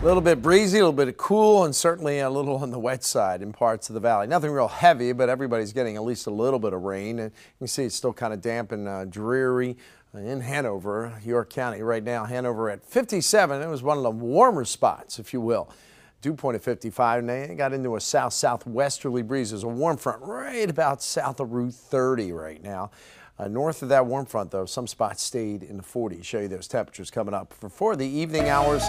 A little bit breezy, a little bit cool, and certainly a little on the wet side in parts of the valley. Nothing real heavy, but everybody's getting at least a little bit of rain. And you can see it's still kind of damp and uh, dreary in Hanover, York County right now. Hanover at 57. It was one of the warmer spots, if you will. Dew point at 55, and they got into a south-southwesterly breeze. There's a warm front right about south of Route 30 right now. Uh, north of that warm front, though, some spots stayed in the 40s. Show you those temperatures coming up. For, for the evening hours,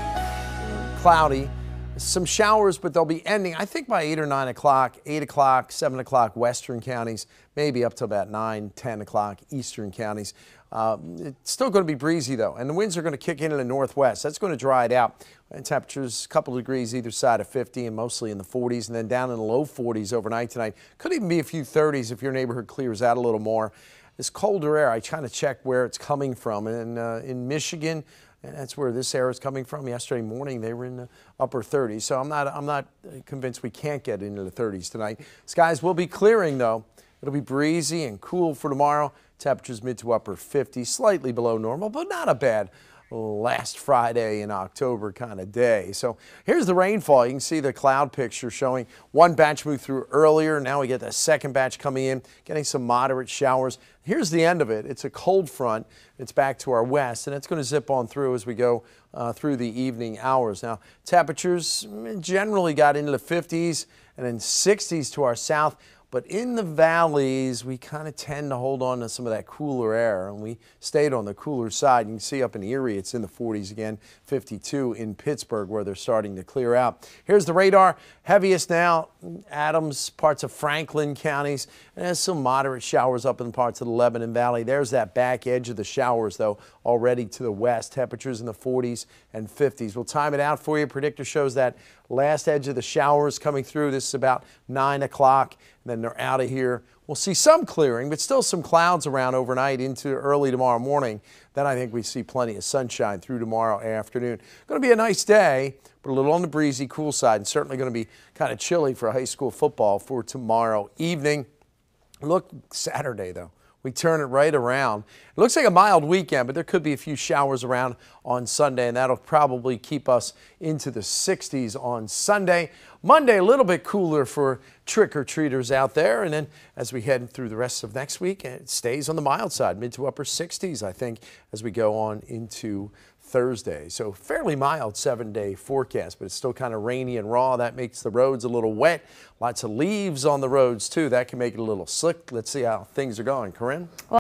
cloudy. Some showers, but they'll be ending, I think, by 8 or 9 o'clock, 8 o'clock, 7 o'clock, western counties, maybe up to about 9, 10 o'clock, eastern counties. Uh, it's still going to be breezy, though, and the winds are going to kick in in the northwest. That's going to dry it out. And temperatures a couple degrees either side of 50 and mostly in the 40s, and then down in the low 40s overnight tonight. Could even be a few 30s if your neighborhood clears out a little more. This colder air, I try to check where it's coming from. And uh, in Michigan, and that's where this air is coming from. Yesterday morning, they were in the upper 30s. So I'm not, I'm not convinced we can't get into the 30s tonight. Skies will be clearing, though. It'll be breezy and cool for tomorrow. Temperatures mid to upper 50s, slightly below normal, but not a bad last Friday in October kind of day. So here's the rainfall. You can see the cloud picture showing one batch moved through earlier. Now we get the second batch coming in, getting some moderate showers. Here's the end of it. It's a cold front. It's back to our west, and it's going to zip on through as we go uh, through the evening hours. Now, temperatures generally got into the 50s and then 60s to our south. But in the valleys, we kind of tend to hold on to some of that cooler air, and we stayed on the cooler side. You can see up in Erie, it's in the 40s again, 52 in Pittsburgh, where they're starting to clear out. Here's the radar. Heaviest now, Adams, parts of Franklin counties, and there's some moderate showers up in parts of the Lebanon Valley. There's that back edge of the showers, though, already to the west. Temperatures in the 40s and 50s. We'll time it out for you. Predictor shows that last edge of the showers coming through. This is about 9 o'clock. Then they're out of here. We'll see some clearing, but still some clouds around overnight into early tomorrow morning. Then I think we see plenty of sunshine through tomorrow afternoon. Going to be a nice day, but a little on the breezy, cool side, and certainly going to be kind of chilly for high school football for tomorrow evening. Look, Saturday though we turn it right around. It looks like a mild weekend, but there could be a few showers around on Sunday, and that'll probably keep us into the 60s on Sunday. Monday, a little bit cooler for trick-or-treaters out there, and then as we head through the rest of next week, it stays on the mild side, mid to upper 60s, I think, as we go on into Thursday. So fairly mild seven day forecast, but it's still kind of rainy and raw. That makes the roads a little wet. Lots of leaves on the roads too. That can make it a little slick. Let's see how things are going. Corinne? Well